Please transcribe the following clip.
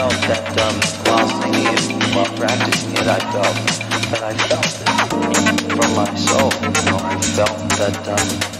felt that um, while singing it, while practicing it, I felt that I felt it from my soul. You know, I felt that. Um,